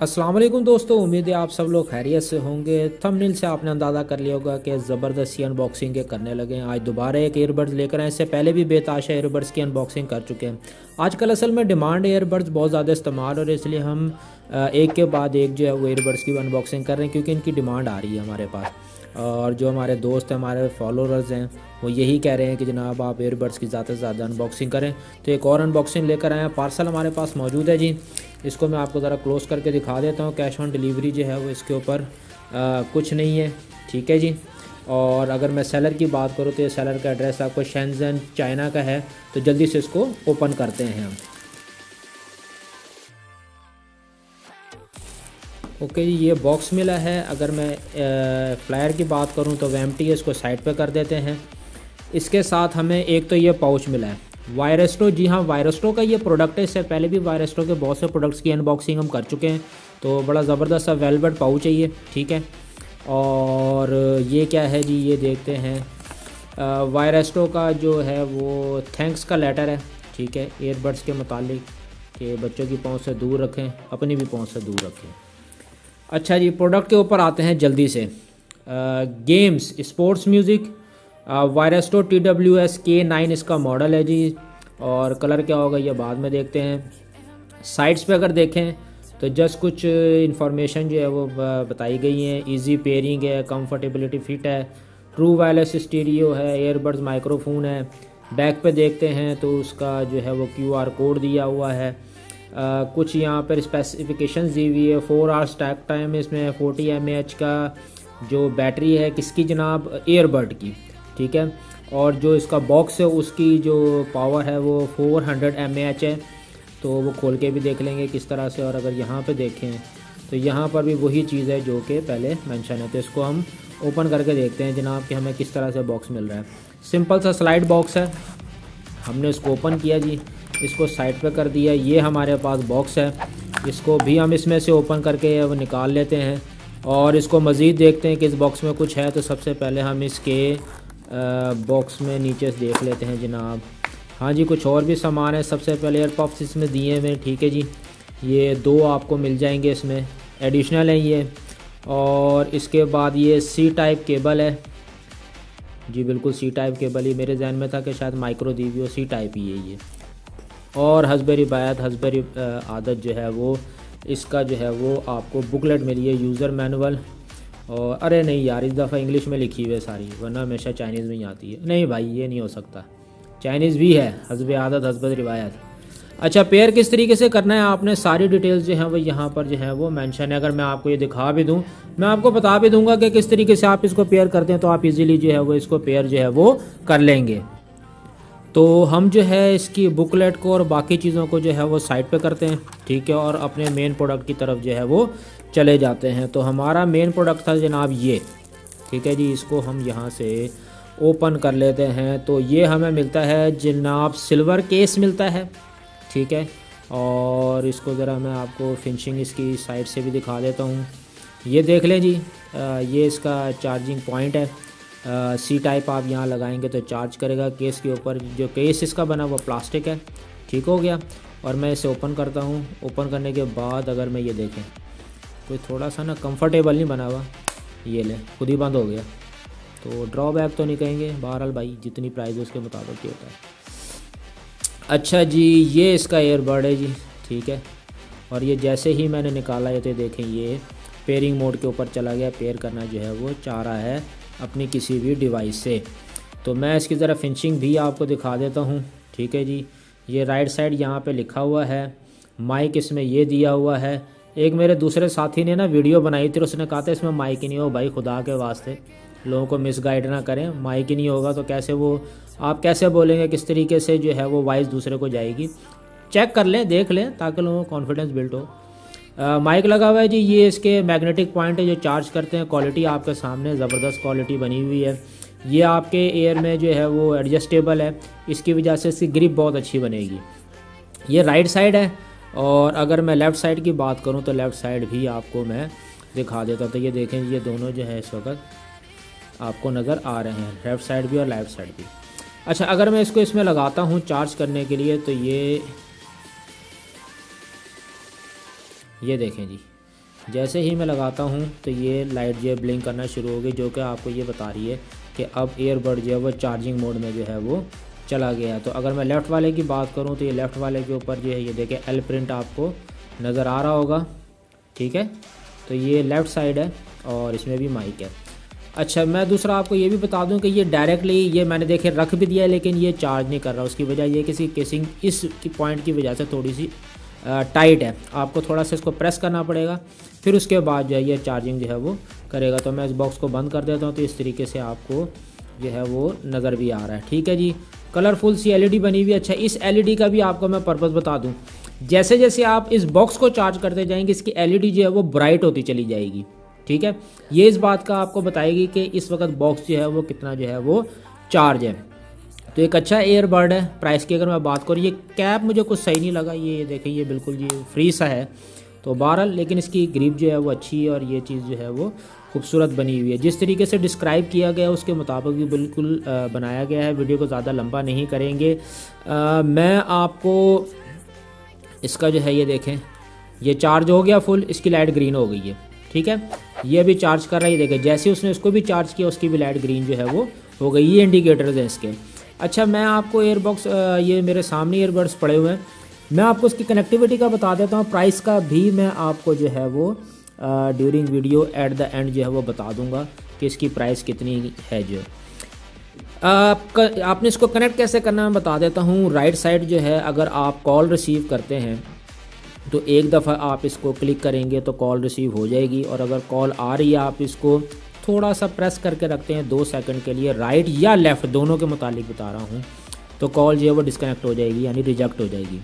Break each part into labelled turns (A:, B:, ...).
A: अस्सलाम वालेकुम दोस्तों, उम्मीद है आप सब लोग खैरियत से होंगे। थंबनेल से आपने अंदाज़ा कर लिया होगा कि ज़बरदस्ती अनबॉक्सिंग के करने लगे हैं। आज दोबारा एक ईयरबड्स लेकर आए, इससे पहले भी बेताशा ईयरबड्स की अनबॉक्सिंग कर चुके हैं। आजकल असल में डिमांड ईयरबड्स बहुत ज़्यादा इस्तेमाल और इसलिए हम एक के बाद एक जो है वो ईयरबड्स की अनबॉक्सिंग कर रहे हैं, क्योंकि इनकी डिमांड आ रही है हमारे पास। और जो हमारे दोस्त हैं, हमारे फॉलोअर्स हैं, वो यही कह रहे हैं कि जनाब आप एयरबड्स की ज़्यादा से ज़्यादा अनबॉक्सिंग करें। तो एक और अनबॉक्सिंग लेकर आए हैं। पार्सल हमारे पास मौजूद है जी। इसको मैं आपको ज़रा क्लोज़ करके दिखा देता हूँ। कैश ऑन डिलीवरी जो है वो इसके ऊपर कुछ नहीं है। ठीक है जी? और अगर मैं सेलर की बात करूँ तो ये सेलर का एड्रेस आपको शेंजन चाइना का है। तो जल्दी से इसको ओपन करते हैं हम। ओके जी ये बॉक्स मिला है। अगर मैं फ्लायर की बात करूँ तो वेमटी है इसको साइड पर कर देते हैं। इसके साथ हमें एक तो ये पाउच मिला है। वायरस्टो जी हाँ वायरस्टो का ये प्रोडक्ट है। इससे पहले भी वायरस्टो के बहुत से प्रोडक्ट्स की अनबॉक्सिंग हम कर चुके हैं। तो बड़ा ज़बरदस्त सा वेलवेट पाउच है ये, ठीक है। और ये क्या है जी, ये देखते हैं। वायरस्टो का जो है वो थैंक्स का लेटर है, ठीक है। एयरबड्स के मुतालिक कि बच्चों की पहुँच से दूर रखें, अपनी भी पहुँच से दूर रखें। अच्छा जी प्रोडक्ट के ऊपर आते हैं जल्दी से। Games sports music वायरस्टो T W S K nine इसका मॉडल है जी। और कलर क्या होगा ये बाद में देखते हैं। साइट्स पे अगर देखें तो जस्ट कुछ इंफॉर्मेशन जो है वो बताई गई हैं। इजी पेयरिंग है कंफर्टेबिलिटी फिट है ट्रू वायरलेस स्टीरियो है एयरबड्स माइक्रोफोन है। बैक पे देखते हैं तो उसका जो है वो क्यू आर कोड दिया हुआ है। कुछ यहाँ पर स्पेसिफिकेशन दी हुई है। फोर आवर्स टैक टाइम इसमें फोर्टी एम का जो बैटरी है किसकी जनाब? एयरबड की, ठीक है? और जो इसका बॉक्स है, उसकी जो पावर है वो 400 हंड्रेड है। तो वो खोल के भी देख लेंगे किस तरह से, और अगर यहाँ पे देखें तो यहाँ पर भी वही चीज़ है जो कि पहले मेंशन है। तो इसको हम ओपन करके देखते हैं जनाब कि हमें किस तरह से बॉक्स मिल रहा है। सिंपल सा स्लाइड बॉक्स है। हमने इसको ओपन किया जी। इसको साइड पे कर दिया। ये हमारे पास बॉक्स है। इसको भी हम इसमें से ओपन करके वो निकाल लेते हैं। और इसको मज़ीद देखते हैं कि इस बॉक्स में कुछ है तो सबसे पहले हम इसके बॉक्स में नीचे देख लेते हैं जनाब। हाँ जी, कुछ और भी सामान है। सबसे पहले एयर पफ्स इसमें दिए हुए ठीक है जी। ये दो आपको मिल जाएँगे इसमें। एडिशनल है ये। और इसके बाद ये सी टाइप केबल है। जी, बिल्कुल सी टाइप केबल ही मेरे जहन में था कि शायद माइक्रो दी सी टाइप ही है ये। और हसबेरी बायत, हसबेरी आदत जो है वो, इसका जो है वो आपको बुकलेट मिली है यूज़र मैनुअल और अरे नहीं यार, इस दफ़ा इंग्लिश में लिखी हुई है सारी, वरना हमेशा चाइनीज़ में ही आती है। नहीं भाई, ये नहीं हो सकता। चाइनीज़ भी है, हसब आदत हसबत रिवायत। अच्छा पेयर किस तरीके से करना है? आपने सारी डिटेल्स जो है वो यहाँ पर जो है वो मेंशन है। अगर मैं आपको ये दिखा भी दूँ, मैं आपको बता भी दूँगा कि किस तरीके से आप इसको पेयर करते हैं तो आप इजीली जो है वो इसको पेयर जो है वो कर लेंगे। तो हम जो है इसकी बुकलेट को और बाकी चीज़ों को जो है वो साइड पे करते हैं ठीक है और अपने मेन प्रोडक्ट की तरफ़ जो है वो चले जाते हैं। तो हमारा मेन प्रोडक्ट था जनाब ये ठीक है जी इसको हम यहाँ से ओपन कर लेते हैं। तो ये हमें मिलता है जनाब सिल्वर केस मिलता है ठीक है और इसको ज़रा मैं आपको फिनिशिंग इसकी साइड से भी दिखा देता हूँ। ये देख लें जी आ, ये इसका चार्जिंग पॉइंट है। सी टाइप आप यहाँ लगाएँगे तो चार्ज करेगा। केस के ऊपर जो केस इसका बना, वो प्लास्टिक है। ठीक हो गया। और मैं इसे ओपन करता हूँ। ओपन करने के बाद अगर मैं ये देखें, कोई थोड़ा सा ना कंफर्टेबल नहीं बना हुआ। ये ले, खुद ही बंद हो गया। तो ड्रॉबैक तो नहीं कहेंगे। बहरहाल भाई, जितनी प्राइस उसके मुताबिक ही होता है। अच्छा जी, ये इसका एयरबड है जी। ठीक है। और ये जैसे ही मैंने निकाला ये तो देखें, ये पेयरिंग मोड के ऊपर चला गया। पेयर करना जो है वो चाह रहा है। अपनी किसी भी डिवाइस से। तो मैं इसकी ज़रा फिनिशिंग भी आपको दिखा देता हूँ। ठीक है जी? ये राइट साइड यहाँ पे लिखा हुआ है। माइक इसमें ये दिया हुआ है। एक मेरे दूसरे साथी ने ना वीडियो बनाई थी उसने कहा था, इसमें माइक ही नहीं हो भाई, खुदा के वास्ते। लोगों को मिसगाइड ना करें। माइक ही नहीं होगा तो कैसे वो, आप कैसे बोलेंगे, किस तरीके से जो है वो वॉइस दूसरे को जाएगी? चेक कर लें, देख लें, ताकि लोगों को कॉन्फिडेंस बिल्ड हो। माइक लगा हुआ है जी, ये इसके मैग्नेटिक पॉइंट है जो चार्ज करते हैं। क्वालिटी आपके सामने, ज़बरदस्त क्वालिटी बनी हुई है। ये आपके एयर में जो है वो एडजस्टेबल है। इसकी वजह से इसकी ग्रिप बहुत अच्छी बनेगी। ये राइट साइड है, और अगर मैं लेफ़्ट साइड की बात करूँ तो लेफ़्ट साइड भी आपको मैं दिखा देता हूँ तो ये देखें ये दोनों जो है इस वक्त आपको नज़र आ रहे हैं, लेफ़्ट साइड भी और लेफ़्ट साइड भी। अच्छा अगर मैं इसको इसमें लगाता हूँ चार्ज करने के लिए तो ये ये देखें जी। जैसे ही मैं लगाता हूँ तो ये लाइट जो है ब्लिंक करना शुरू हो गई जो कि आपको ये बता रही है कि अब एयरबड जो है वो चार्जिंग मोड में जो है वो चला गया है। तो अगर मैं लेफ़्ट वाले की बात करूँ तो ये लेफ़्ट वाले के ऊपर जो है ये देखें एल प्रिंट आपको नज़र आ रहा होगा, ठीक है? तो ये लेफ़्ट साइड है और इसमें भी माइक है। अच्छा मैं दूसरा आपको ये भी बता दूँ कि ये डायरेक्टली ये मैंने देखे रख भी दिया है, लेकिन ये चार्ज नहीं कर रहा। उसकी वजह ये किसी केसिंग इस पॉइंट की वजह से थोड़ी सी टाइट है। आपको थोड़ा सा इसको प्रेस करना पड़ेगा। फिर उसके बाद जो है ये चार्जिंग जो है वो करेगा। तो मैं इस बॉक्स को बंद कर देता हूँ। तो इस तरीके से आपको जो है वो नज़र भी आ रहा है। ठीक है जी? कलरफुल सी एलईडी बनी हुई अच्छा इस एलईडी का भी आपको मैं पर्पज़ बता दूँ। जैसे जैसे आप इस बॉक्स को चार्ज करते जाएँगे, इसकी एलईडी जो है वो ब्राइट होती चली जाएगी। ठीक है? ये इस बात का आपको बताएगी कि इस वक्त बॉक्स जो है वो कितना जो है वो चार्ज है। तो एक अच्छा एयरबड है। प्राइस की अगर मैं बात करूँ ये कैप मुझे कुछ सही नहीं लगा। ये देखिए ये बिल्कुल ये फ्री सा है। तो बहरहाल लेकिन इसकी ग्रिप जो है वो अच्छी है और ये चीज़ जो है वो खूबसूरत बनी हुई है। जिस तरीके से डिस्क्राइब किया गया उसके मुताबिक भी बिल्कुल बनाया गया है। वीडियो को ज़्यादा लंबा नहीं करेंगे। आ, मैं आपको इसका जो है ये देखें। ये चार्ज हो गया फुल इसकी लाइट ग्रीन हो गई है। ठीक है? ये भी चार्ज कर रहा है देखें। जैसे उसने उसको भी चार्ज किया उसकी भी लाइट ग्रीन जो है वो हो गई। ये इंडिकेटर्स हैं इसके। अच्छा मैं आपको एयरबॉक्स ये मेरे सामने एयरबड्स पड़े हुए हैं। मैं आपको इसकी कनेक्टिविटी का बता देता हूँ। प्राइस का भी मैं आपको जो है वो during video at the end जो है वो बता दूँगा कि इसकी प्राइस कितनी है जो। आप आपने इसको कनेक्ट कैसे करना मैं बता देता हूँ। राइट साइड जो है, अगर आप कॉल रिसीव करते हैं तो एक दफ़ा आप इसको क्लिक करेंगे तो कॉल रिसीव हो जाएगी। और अगर कॉल आ रही है, आप इसको थोड़ा सा प्रेस करके रखते हैं दो सेकंड के लिए राइट या लेफ़्ट दोनों के मुतालिक बता रहा हूँ। तो कॉल जो है वो डिस्कनेक्ट हो जाएगी, यानी रिजेक्ट हो जाएगी।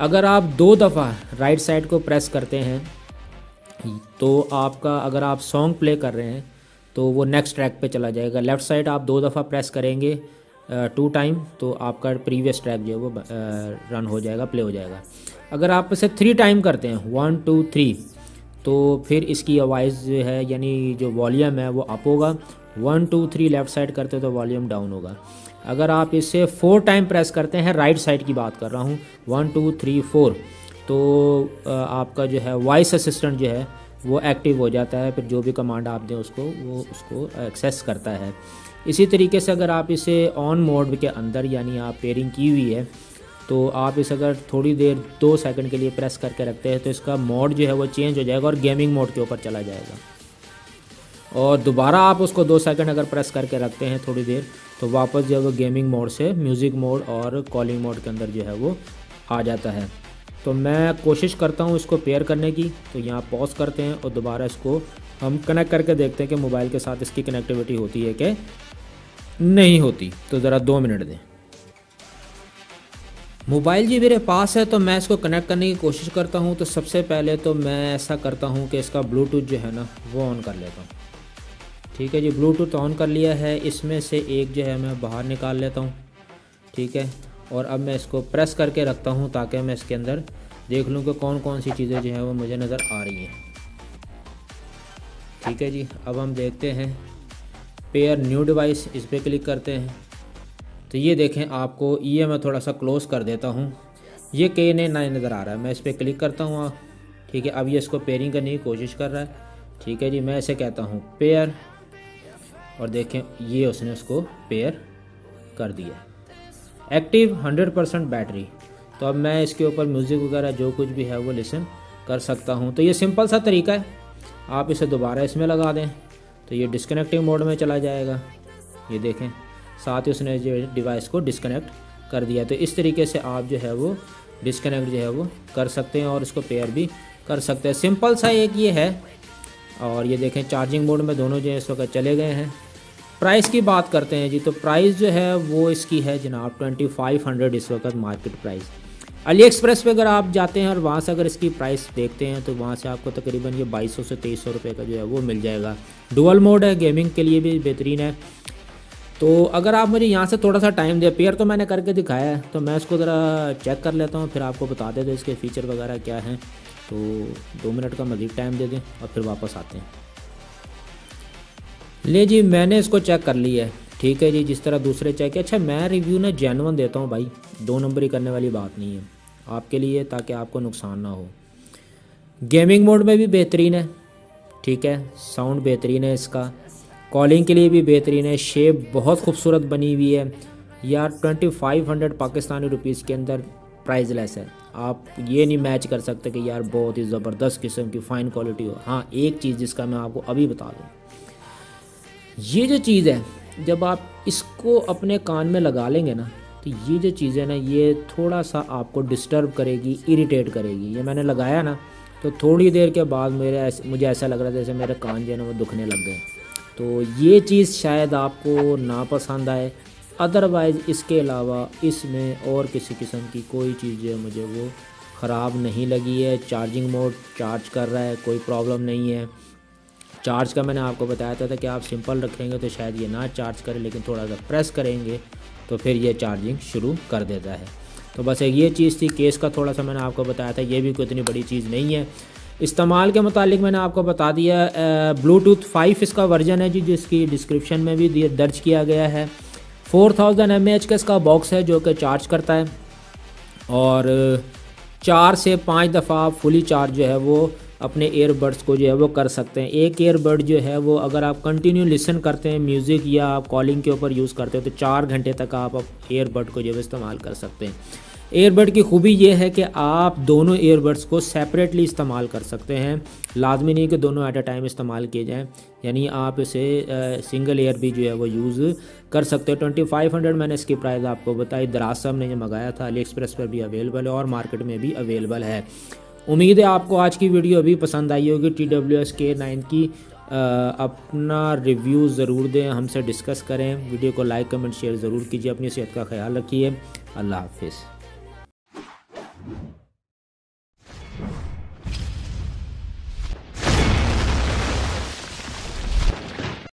A: अगर आप दो दफ़ा राइट साइड को प्रेस करते हैं तो आपका, अगर आप सॉन्ग प्ले कर रहे हैं तो वो नेक्स्ट ट्रैक पे चला जाएगा। लेफ़्ट साइड आप दो दफ़ा प्रेस करेंगे टू टाइम तो आपका प्रीवियस ट्रैक जो है वो रन हो जाएगा प्ले हो जाएगा। अगर आप इसे थ्री टाइम करते हैं वन टू थ्री तो फिर इसकी आवाज़ जो है, यानी जो वॉल्यूम है वो अप होगा। One two three left side करते तो वॉल्यूम डाउन होगा। अगर आप इसे फोर टाइम प्रेस करते हैं राइट साइड की बात कर रहा हूँ। वन टू थ्री फोर तो आपका जो है वॉइस असिस्टेंट जो है, वो एक्टिव हो जाता है। फिर जो भी कमांड आप दें उसको, वो उसको एक्सेस करता है। इसी तरीके से अगर आप इसे ऑन मोड के अंदर, यानी आप पेयरिंग की हुई है तो आप इस अगर थोड़ी देर दो सेकंड के लिए प्रेस करके रखते हैं तो इसका मोड जो है वो चेंज हो जाएगा और गेमिंग मोड के ऊपर चला जाएगा। और दोबारा आप उसको दो सेकंड अगर प्रेस करके रखते हैं थोड़ी देर तो वापस जो है वो गेमिंग मोड से म्यूज़िक मोड और कॉलिंग मोड के अंदर जो है वो आ जाता है। तो मैं कोशिश करता हूँ इसको पेयर करने की। तो यहाँ पॉज करते हैं और दोबारा इसको हम कनेक्ट करके देखते हैं कि मोबाइल के साथ इसकी कनेक्टिविटी होती है कि नहीं होती। तो ज़रा दो मिनट दें। मोबाइल जी मेरे पास है तो मैं इसको कनेक्ट करने की कोशिश करता हूँ। तो सबसे पहले तो मैं ऐसा करता हूँ कि इसका ब्लूटूथ जो है ना, वो ऑन कर लेता हूँ। ठीक है जी ब्लूटूथ ऑन कर लिया है। इसमें से एक जो है, मैं बाहर निकाल लेता हूँ। ठीक है, और अब मैं इसको प्रेस करके रखता हूँ ताकि मैं इसके अंदर देख लूँ कि कौन कौन सी चीज़ें जो हैं, वो मुझे नज़र आ रही हैं। ठीक है जी, अब हम देखते हैं। पेयर न्यू डिवाइस इस पर क्लिक करते हैं। तो ये देखें, आपको ये मैं थोड़ा सा क्लोज़ कर देता हूँ। ये के ने ना नज़र आ रहा है। मैं इस पर क्लिक करता हूँ ठीक है, अब ये इसको पेयरिंग करने की कोशिश कर रहा है। ठीक है जी, मैं ऐसे कहता हूँ पेयर और देखें, ये उसने उसको पेयर कर दिया। एक्टिव 100 परसेंट बैटरी तो अब मैं इसके ऊपर म्यूज़िक वगैरह जो कुछ भी है वो लिसन कर सकता हूँ। तो ये सिंपल सा तरीका है। आप इसे दोबारा इसमें लगा दें। तो ये डिस्कनेक्टिंग मोड में चला जाएगा। ये देखें साथ ही उसने जो डिवाइस को डिस्कनेक्ट कर दिया। तो इस तरीके से आप जो है वो डिस्कनेक्ट जो है वो कर सकते हैं और इसको पेयर भी कर सकते हैं। सिंपल सा एक ये है और ये देखें चार्जिंग मोड में दोनों जो है इस वक्त चले गए हैं। प्राइस की बात करते हैं जी तो प्राइस जो है वो इसकी है जनाब ट्वेंटी फाइव हंड्रेड इस वक्त मार्केट प्राइस अली एक्सप्रेस पे अगर आप जाते हैं और वहाँ से अगर इसकी प्राइस देखते हैं तो वहाँ से आपको तकरीबन ये बाईस सौ से तेईस सौ रुपये का जो है वो मिल जाएगा। डुअल मोड है गेमिंग के लिए भी बेहतरीन है। तो अगर आप मुझे यहाँ से थोड़ा सा टाइम दे पेयर तो मैंने करके दिखाया है। तो मैं इसको ज़रा चेक कर लेता हूँ, फिर आपको बता देते इसके फ़ीचर वगैरह क्या हैं। तो दो मिनट का मज़ीद टाइम दे दें और फिर वापस आते हैं। ले जी, मैंने इसको चेक कर लिया है। ठीक है जी, जिस तरह दूसरे चेक है अच्छा मैं रिव्यू ना जैनवन देता हूँ भाई। दो नंबर ही करने वाली बात नहीं है। आपके लिए, ताकि आपको नुकसान ना हो। गेमिंग मोड में भी बेहतरीन है। ठीक है साउंड बेहतरीन है इसका। कॉलिंग के लिए भी बेहतरीन है। शेप बहुत खूबसूरत बनी हुई है। यार twenty five hundred Pakistani rupees के अंदर प्राइस लेस है। आप ये नहीं मैच कर सकते कि यार बहुत ही ज़बरदस्त किस्म की फ़ाइन क्वालिटी हो। हाँ एक चीज़ जिसका मैं आपको अभी बता दूँ। ये जो चीज़ है, जब आप इसको अपने कान में लगा लेंगे ना तो ये जो चीज़ें ना, ये थोड़ा सा आपको डिस्टर्ब करेगी इरिटेट करेगी। ये मैंने लगाया ना तो थोड़ी देर के बाद मेरे मुझे ऐसा लग रहा था जैसे मेरे कान जो है ना, वो दुखने लग गए। तो ये चीज़ शायद आपको ना पसंद आए। अदरवाइज़ इसके अलावा इसमें और किसी किस्म की कोई चीज़ जो है मुझे वो ख़राब नहीं लगी है। चार्जिंग मोड चार्ज कर रहा है, कोई प्रॉब्लम नहीं है। चार्ज का मैंने आपको बताया था कि आप सिंपल रखेंगे तो शायद ये ना चार्ज करें, लेकिन थोड़ा सा प्रेस करेंगे तो फिर ये चार्जिंग शुरू कर देता है। तो बस एक ये चीज़ थी केस का थोड़ा सा मैंने आपको बताया था, ये भी कोई इतनी बड़ी चीज़ नहीं है। इस्तेमाल के मुतालिक मैंने आपको बता दिया ब्लूटूथ फाइव इसका वर्जन है जी, जिसकी डिस्क्रिप्शन में भी दर्ज किया गया है। फोर थाउज़ेंड एम एच का इसका बॉक्स है जो कि चार्ज करता है। और चार से पाँच दफ़ा आप फुली चार्ज जो है वो अपने एयरबड्स को जो है वो कर सकते हैं। एक एयरबड जो है वो अगर आप कंटिन्यू लिसन करते हैं म्यूज़िक या आप कॉलिंग के ऊपर यूज़ करते हैं तो चार घंटे तक आप ईयरबड को जो है इस्तेमाल कर सकते हैं। एयरबड की खूबी ये है कि आप दोनों एयरबड्स को सेपरेटली इस्तेमाल कर सकते हैं। लाजमी नहीं कि दोनों एट अ टाइम इस्तेमाल किए जाएँ। यानी आप इसे सिंगल एयर भी जो है वो यूज़ कर सकते हो। ट्वेंटी फाइव हंड्रेड मैंने इसकी प्राइस आपको बताई। दराज साहब ने मंगाया था अली एक्सप्रेस पर भी अवेलेबल है और मार्केट में भी अवेलेबल है। उम्मीद है आपको आज की वीडियो अभी पसंद आई होगी। T W S K nine की आ, अपना रिव्यू ज़रूर दें हमसे डिस्कस करें। वीडियो को लाइक कमेंट शेयर ज़रूर कीजिए। अपनी सेहत का ख्याल रखिए। अल्लाह हाफिज़।